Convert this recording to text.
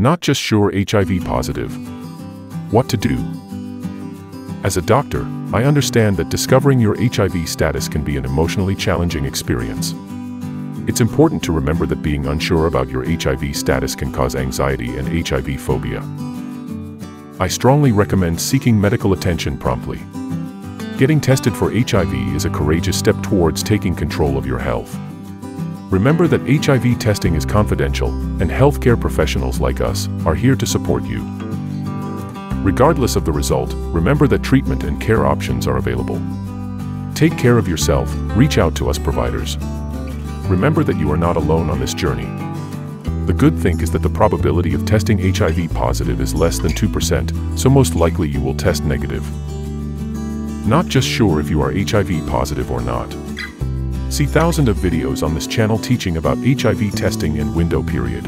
Not just sure HIV positive. What to do? As a doctor, I understand that discovering your HIV status can be an emotionally challenging experience. It's important to remember that being unsure about your HIV status can cause anxiety and HIV phobia. I strongly recommend seeking medical attention promptly. Getting tested for HIV is a courageous step towards taking control of your health. Remember that HIV testing is confidential, and healthcare professionals like us are here to support you. Regardless of the result, remember that treatment and care options are available. Take care of yourself, reach out to us providers. Remember that you are not alone on this journey. The good thing is that the probability of testing HIV positive is less than 2%, so most likely you will test negative. Not just sure if you are HIV positive or not. See thousands of videos on this channel teaching about HIV testing and window period.